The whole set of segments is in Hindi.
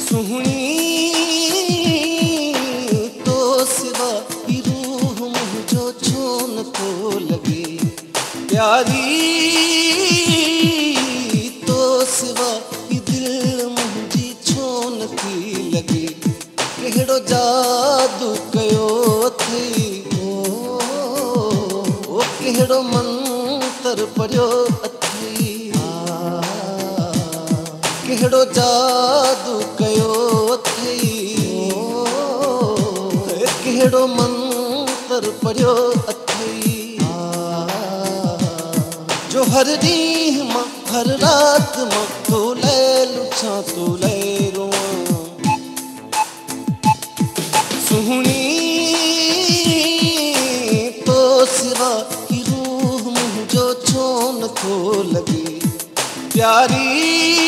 सुहनी तो सिवा रूह मुह जो छून को लगी। प्यारी तो सिवा दिल मुझी छून की लगी। कहिड़ो जादू कयो अथई ओ, कहिड़ो मंत्र पढ़ियो हिकिड़ो जादू कयो अथई हिकिड़ो मंत्र पढ़ियो अथई जो हर ॾींहुं माँ, हर राति माँ तो लय लुछां तो लय रोआं। सुहिणी तो सिवा की रूह मुंहिंजो छो नथो लॻे प्यारी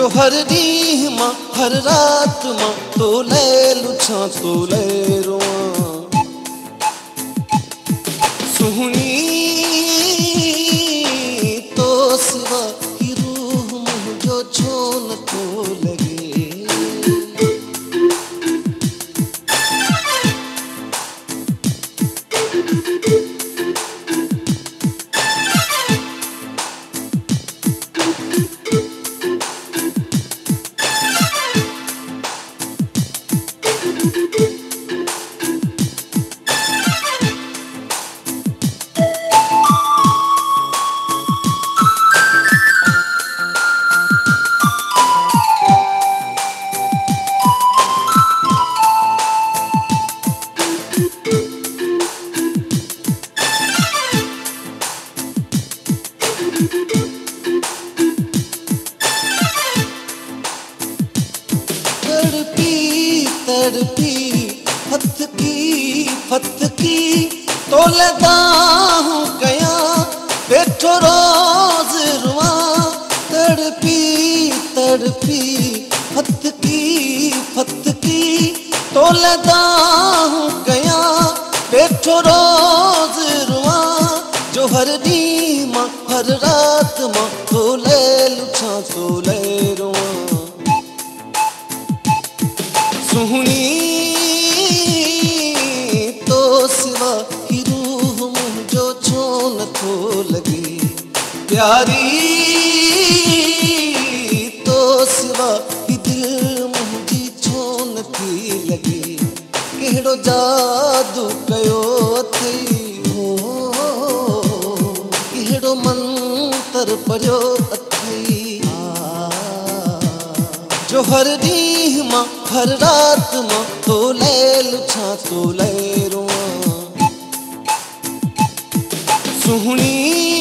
जो हर रीह माँ हर रात माँ तो ले लुछा तो ले रोआ। Suhani do do do do लड़की फत की फत की। तो लदा गया, बैठो रोज रुआ। तड़पी तड़पी, फत की फत की। तो लदा गया, बैठो रोज रुआ। जो हर नीम, हर रात माँ की रूह मुँह जो छून तो लगी। प्यारी तो सिवा ही दिल मुँह जी छून थी लगी। कहो जादू कयो थी हो कहो मंत्र पढ़ो अथई जो हर ॾींहुं माँ, हर रात माँ तो ले लुछा तो ले रू सुहनी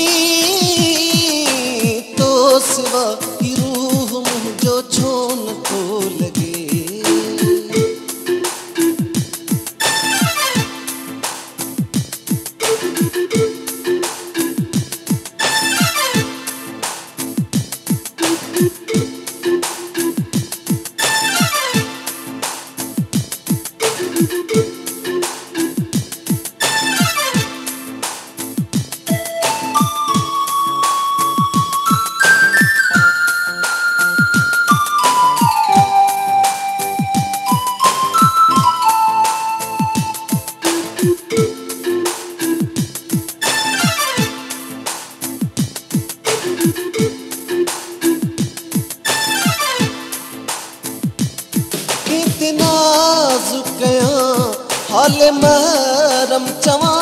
पाले मरम चवा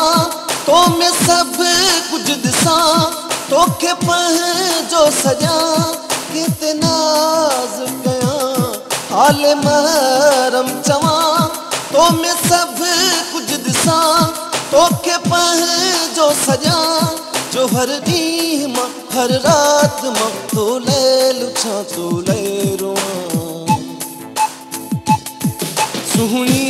तो में सब कुछ दिसा। तो के पह जो सजा, कितना गया। हाल मरम चवा तो में सब कुछ दिसा। तो के पह जो सजा, जो हर ॾींहुं हर रात माँ तो ले लुछा तो ले लैरो। सुहनी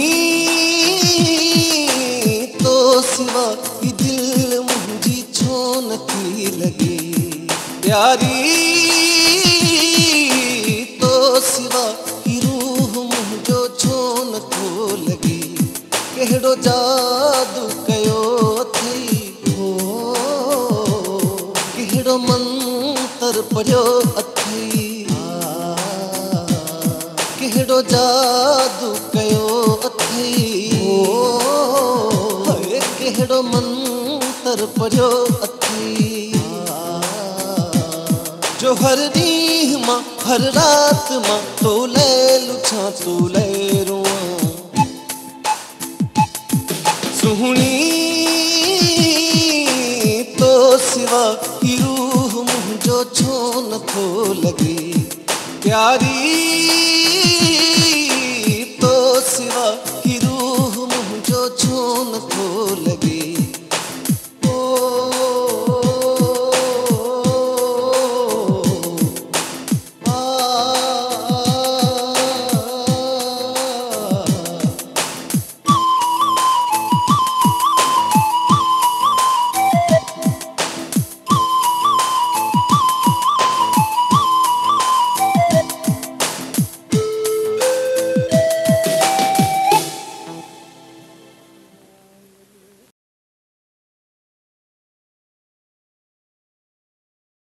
सिवा ही दिल मुंहिंजी छो नथी लॻे प्यारी तो सिवा ही रूह मुंहिंजो छो नथो लॻे कहिड़ो जादू कयो अथई हो कहिड़ो मंतर पढ़ियो अथई कहिड़ो जादू मेरो मन तर पर्यो अति जो हर रीह माँ, हर रात माँ तो ले लुछा तो ले रुआ। सुहनी तो सिवा की रूह मुझो छो न थो लगी। प्यारी तो सिवा की रूह मुझो छो न थो लगे।